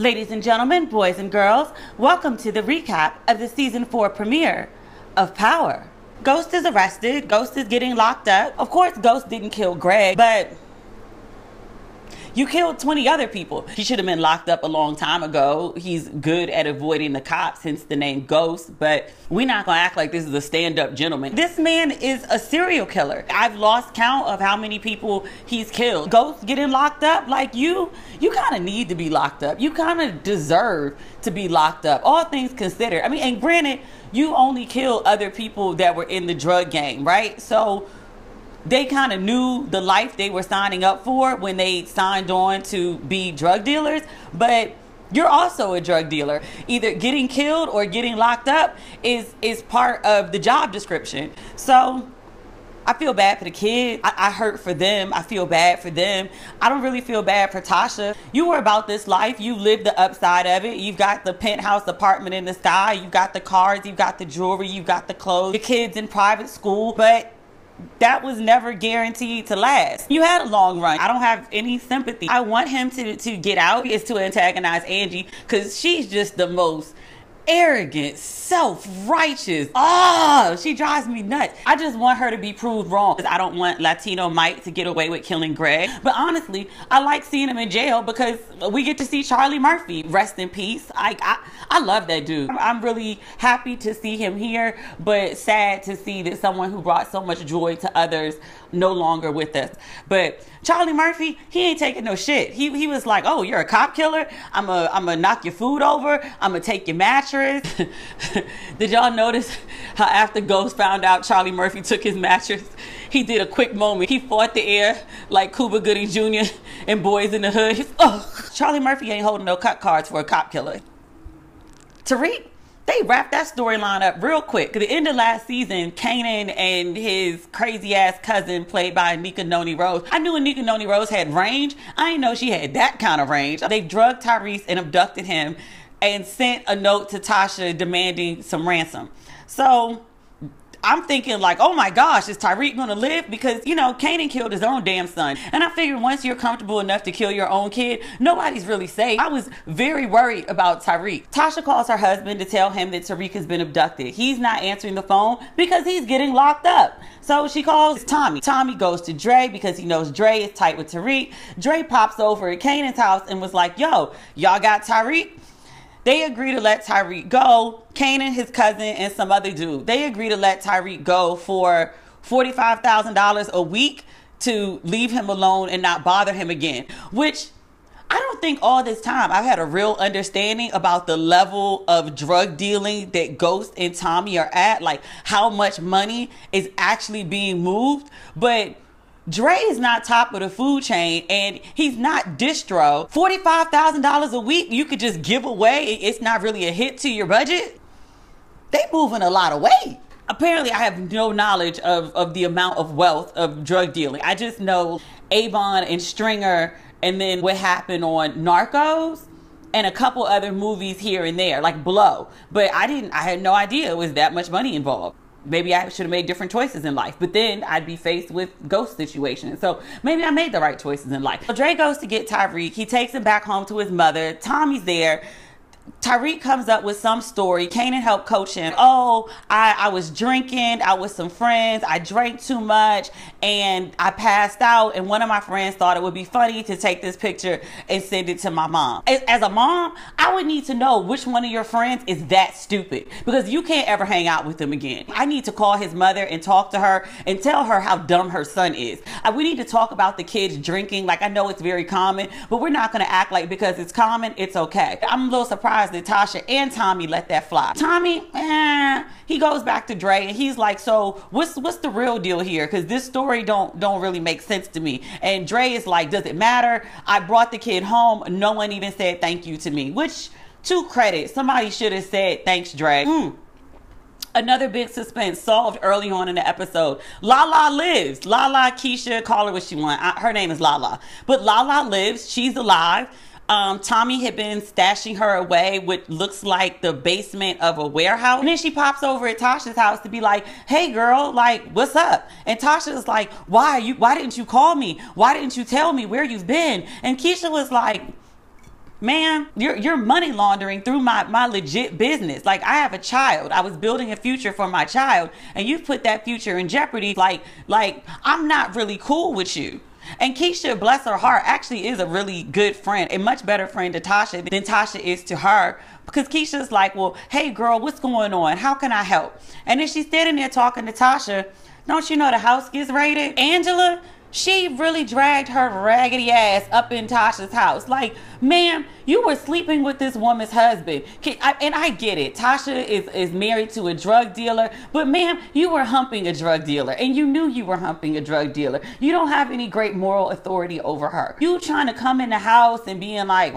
Ladies and gentlemen, boys and girls, welcome to the recap of the season four premiere of Power. Ghost is arrested. Ghost is getting locked up. Of course, Ghost didn't kill Greg, but you killed 20 other people. He should have been locked up a long time ago. He's good at avoiding the cops, hence the name Ghost, but we're not gonna act like this is a stand up gentleman. This man is a serial killer. I've lost count of how many people he's killed. Ghost getting locked up, like you, you kind of need to be locked up. You kind of deserve to be locked up, all things considered. I mean, and granted, you only kill other people that were in the drug game, right? So, they kind of knew the life they were signing up for when they signed on to be drug dealers, but you're also a drug dealer. Either getting killed or getting locked up is is part of the job description. So I feel bad for the kid. I, I, hurt for them. I feel bad for them. I don't really feel bad for Tasha. You were about this life. You lived the upside of it. You've got the penthouse apartment in the sky. You've got the cars. You've got the jewelry. You've got the clothes. Your kids in private school. But that was never guaranteed to last. You had a long run. I don't have any sympathy. I want him to, to get out is to antagonize Angie because she's just the most arrogant, self-righteous. Oh, she drives me nuts. I just want her to be proved wrong. because I don't want Latino Mike to get away with killing Greg. But honestly, I like seeing him in jail because we get to see Charlie Murphy. Rest in peace. I I, I love that dude. I'm really happy to see him here, but sad to see that someone who brought so much joy to others no longer with us. But Charlie Murphy, he ain't taking no shit. He he was like, "Oh, you're a cop killer. I'm a I'm gonna knock your food over. I'm gonna take your mattress." Did y'all notice how after Ghost found out Charlie Murphy took his mattress, he did a quick moment. He fought the air like Cuba Gooding Jr. and Boys in the Hood. He's, oh, Charlie Murphy ain't holding no cut cards for a cop killer. Tariq, they wrapped that storyline up real quick. At the end of last season, Kanan and his crazy ass cousin, played by Anika Noni Rose. I knew Anika Noni Rose had range. I didn't know she had that kind of range. They drugged Tyrese and abducted him and sent a note to Tasha demanding some ransom. So I'm thinking like, oh my gosh, is Tariq gonna live? Because you know, Kanan killed his own damn son, and I figured once you're comfortable enough to kill your own kid, nobody's really safe. I was very worried about Tariq. Tasha calls her husband to tell him that Tariq has been abducted. He's not answering the phone because he's getting locked up. So she calls Tommy. Tommy goes to Dre because he knows Dre is tight with Tariq. Dre pops over at Kanan's house and was like, yo, y'all got Tariq? They agree to let Tariq go. Kanan, his cousin, and some other dude. They agree to let Tariq go for $45,000 a week to leave him alone and not bother him again. Which I don't think all this time I've had a real understanding about the level of drug dealing that Ghost and Tommy are at, like how much money is actually being moved. But Dre is not top of the food chain and he's not distro. $45,000 a week you could just give away. It's not really a hit to your budget. They moving a lot of weight. Apparently, I have no knowledge of, of the amount of wealth of drug dealing. I just know Avon and Stringer and then what happened on Narcos and a couple other movies here and there, like Blow. But I didn't, I had no idea it was that much money involved maybe I should have made different choices in life. But then I'd be faced with ghost situations. So maybe I made the right choices in life. So Dre goes to get Tariq. He takes him back home to his mother. Tommy's there. Tariq comes up with some story. Kanan helped coach him. Oh, I, I was drinking. I was some friends. I drank too much and I passed out. And one of my friends thought it would be funny to take this picture and send it to my mom. As, as a mom, I would need to know which one of your friends is that stupid because you can't ever hang out with them again. I need to call his mother and talk to her and tell her how dumb her son is. I, we need to talk about the kids drinking. Like I know it's very common, but we're not going to act like because it's common, it's okay. I'm a little surprised surprised that Tasha and Tommy let that fly. Tommy, eh, he goes back to Dre and he's like, so what's what's the real deal here? Because this story don't don't really make sense to me. And Dre is like, does it matter? I brought the kid home. No one even said thank you to me. Which, to credit, somebody should have said thanks, Dre. Mm. Another big suspense solved early on in the episode. Lala lives. Lala, Keisha, call her what she want. I, her name is Lala. But Lala lives. She's alive. Um, Tommy had been stashing her away, what looks like the basement of a warehouse. And then she pops over at Tasha's house to be like, "Hey, girl, like, what's up?" And Tasha's like, "Why you? Why didn't you call me? Why didn't you tell me where you've been?" And Keisha was like, ma'am, you're you're money laundering through my my legit business. Like I have a child. I was building a future for my child, and you put that future in jeopardy. Like like I'm not really cool with you. And Keisha, bless her heart, actually is a really good friend, a much better friend to Tasha than Tasha is to her. Because Keisha's like, well, hey girl, what's going on? How can I help? And then she's standing there talking to Tasha. Don't you know the house gets raided? Angela, she really dragged her raggedy ass up in Tasha's house. Like, ma'am, you were sleeping with this woman's husband. And I get it. Tasha is, is married to a drug dealer, but ma'am, you were humping a drug dealer and you knew you were humping a drug dealer. You don't have any great moral authority over her. You trying to come in the house and being like,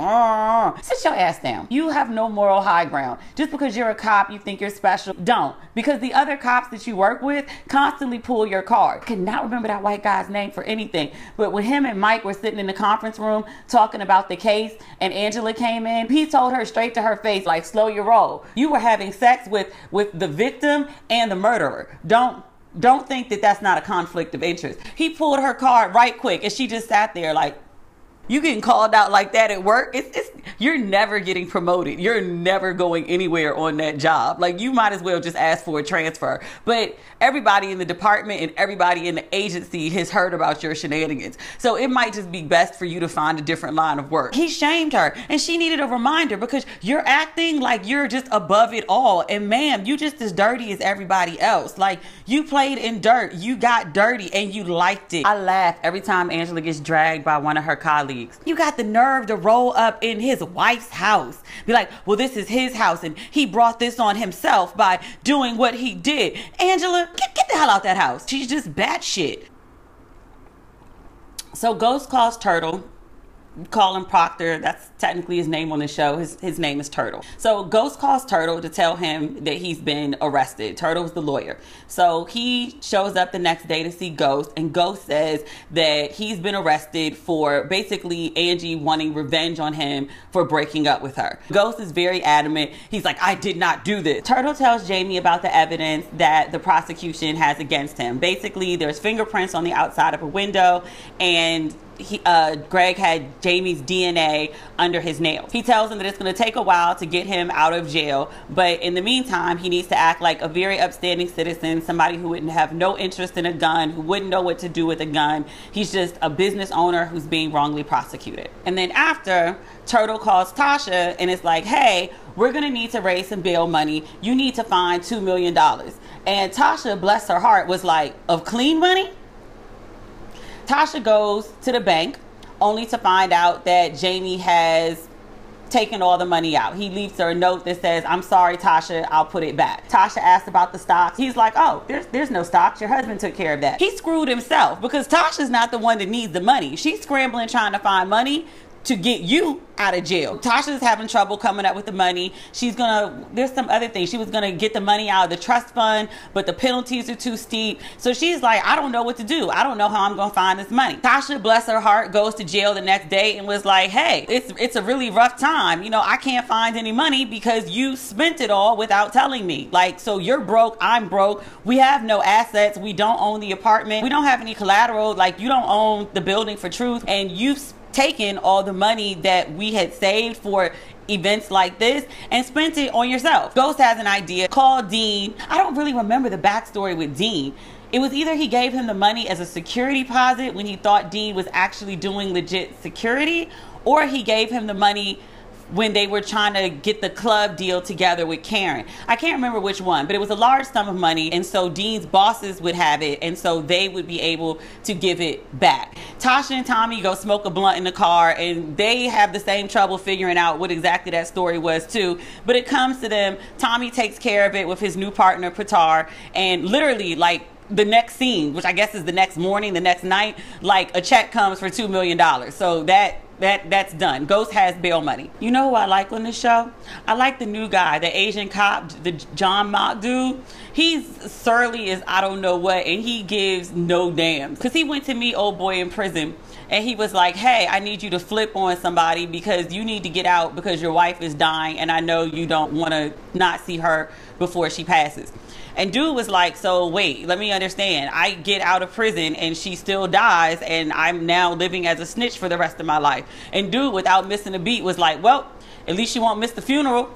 sit your ass down. You have no moral high ground. Just because you're a cop, you think you're special. Don't. Because the other cops that you work with constantly pull your card. I cannot remember that white guy's name for anything. But when him and Mike were sitting in the conference room talking about the case, and Angela came in, he told her straight to her face, like, slow your roll. You were having sex with with the victim and the murderer. Don't don't think that that's not a conflict of interest. He pulled her card right quick, and she just sat there like, you getting called out like that at work, it's, it's you're never getting promoted. You're never going anywhere on that job. Like you might as well just ask for a transfer. But everybody in the department and everybody in the agency has heard about your shenanigans. So it might just be best for you to find a different line of work. He shamed her and she needed a reminder because you're acting like you're just above it all. And ma'am, you just as dirty as everybody else. Like you played in dirt, you got dirty and you liked it. I laugh every time Angela gets dragged by one of her colleagues colleagues. You got the nerve to roll up in his wife's house. Be like, well, this is his house and he brought this on himself by doing what he did. Angela, get, get the hell out that house. She's just batshit. So Ghost calls Turtle him Proctor. That's technically his name on the show. His his name is Turtle. So Ghost calls Turtle to tell him that he's been arrested. Turtle's the lawyer. So he shows up the next day to see Ghost, and Ghost says that he's been arrested for basically Angie wanting revenge on him for breaking up with her. Ghost is very adamant. He's like, I did not do this. Turtle tells Jamie about the evidence that the prosecution has against him. Basically, there's fingerprints on the outside of a window, and he, uh, Greg had Jamie's DNA under his nails. He tells him that it's going to take a while to get him out of jail, but in the meantime, he needs to act like a very upstanding citizen, somebody who wouldn't have no interest in a gun, who wouldn't know what to do with a gun. He's just a business owner who's being wrongly prosecuted. And then after, Turtle calls Tasha and it's like, hey, we're going to need to raise some bail money. You need to find $2 million. And Tasha, bless her heart, was like, of clean money? Tasha goes to the bank only to find out that Jamie has taken all the money out. He leaves her a note that says, I'm sorry, Tasha, I'll put it back. Tasha asks about the stocks. He's like, oh, there's, there's no stocks. Your husband took care of that. He screwed himself because Tasha's not the one that needs the money. She's scrambling trying to find money to get you out of jail. Tasha's having trouble coming up with the money. She's gonna, there's some other things. She was gonna get the money out of the trust fund, but the penalties are too steep. So she's like, I don't know what to do. I don't know how I'm gonna find this money. Tasha, bless her heart, goes to jail the next day and was like, hey, it's, it's a really rough time. You know, I can't find any money because you spent it all without telling me. Like, so you're broke, I'm broke. We have no assets. We don't own the apartment. We don't have any collateral. Like, you don't own the building for truth. And you taken all the money that we had saved for events like this and spent it on yourself. Ghost has an idea. Call Dean. I don't really remember the backstory with Dean. It was either he gave him the money as a security deposit when he thought Dean was actually doing legit security, or he gave him the money when they were trying to get the club deal together with Karen. I can't remember which one, but it was a large sum of money. And so Dean's bosses would have it. And so they would be able to give it back. Tasha and Tommy go smoke a blunt in the car and they have the same trouble figuring out what exactly that story was too. But it comes to them. Tommy takes care of it with his new partner, Patar. And literally like the next scene, which I guess is the next morning, the next night, like a check comes for $2 million. So that that that's done. Ghost has bail money. You know who I like on this show? I like the new guy, the Asian cop, the John Mock dude. He's surly as I don't know what, and he gives no damns. Cause he went to meet old boy in prison, and he was like, "Hey, I need you to flip on somebody because you need to get out because your wife is dying, and I know you don't want to not see her before she passes." And dude was like, so wait, let me understand. I get out of prison and she still dies and I'm now living as a snitch for the rest of my life. And dude, without missing a beat, was like, well, at least you won't miss the funeral.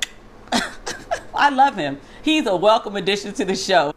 I love him. He's a welcome addition to the show.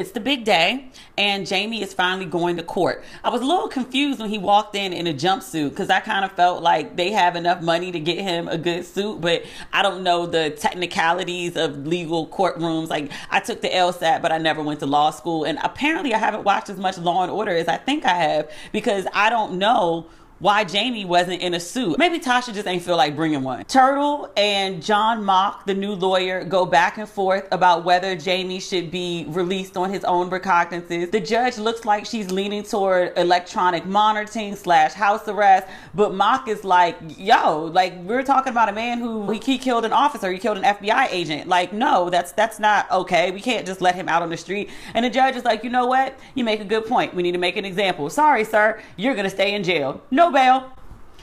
It's the big day, and Jamie is finally going to court. I was a little confused when he walked in in a jumpsuit because I kind of felt like they have enough money to get him a good suit, but I don't know the technicalities of legal courtrooms. Like, I took the LSAT, but I never went to law school, and apparently I haven't watched as much Law and Order as I think I have because I don't know why Jamie wasn't in a suit. Maybe Tasha just ain't feel like bringing one. Turtle and John Mock, the new lawyer, go back and forth about whether Jamie should be released on his own recognizances. The judge looks like she's leaning toward electronic monitoring slash house arrest, but Mock is like, yo, like we're talking about a man who he, he killed an officer, he killed an FBI agent. Like, no, that's that's not okay. We can't just let him out on the street. And the judge is like, you know what? You make a good point. We need to make an example. Sorry, sir, you're gonna stay in jail. No bail.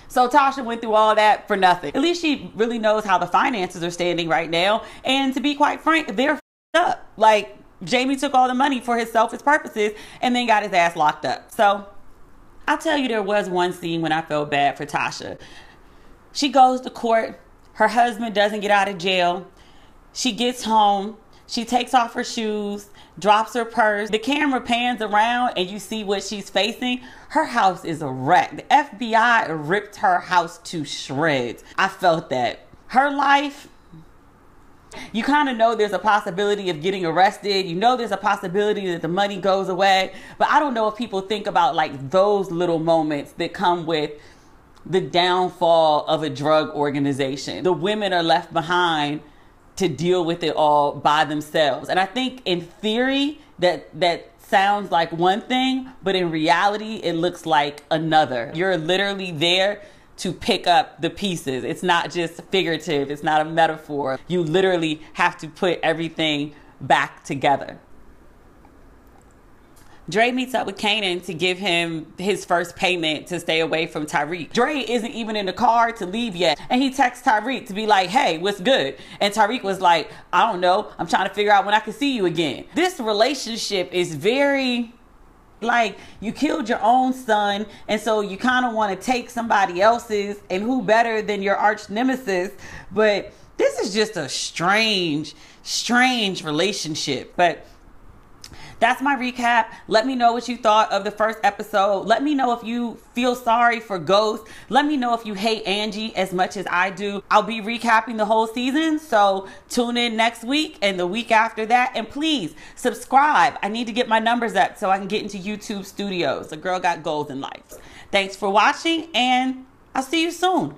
So Tasha went through all that for nothing. At least she really knows how the finances are standing right now. And to be quite frank, they're up. Like Jamie took all the money for his selfish purposes and then got his ass locked up. So I'll tell you, there was one scene when I felt bad for Tasha. She goes to court. Her husband doesn't get out of jail. She gets home. She takes off her shoes drops her purse. The camera pans around and you see what she's facing. Her house is a wreck. The FBI ripped her house to shreds. I felt that. Her life, you kind of know there's a possibility of getting arrested. You know there's a possibility that the money goes away. But I don't know if people think about like those little moments that come with the downfall of a drug organization. The women are left behind to deal with it all by themselves. And I think in theory that that sounds like one thing, but in reality it looks like another. You're literally there to pick up the pieces. It's not just figurative, it's not a metaphor. You literally have to put everything back together. Dre meets up with Kanan to give him his first payment to stay away from Tariq. Dre isn't even in the car to leave yet. And he texts Tariq to be like, hey, what's good? And Tariq was like, I don't know. I'm trying to figure out when I can see you again. This relationship is very like you killed your own son and so you kind of want to take somebody else's and who better than your arch nemesis but this is just a strange strange relationship but that's my recap. Let me know what you thought of the first episode. Let me know if you feel sorry for Ghost. Let me know if you hate Angie as much as I do. I'll be recapping the whole season, so tune in next week and the week after that. And please subscribe. I need to get my numbers up so I can get into YouTube studios. The girl got goals in life. Thanks for watching, and I'll see you soon.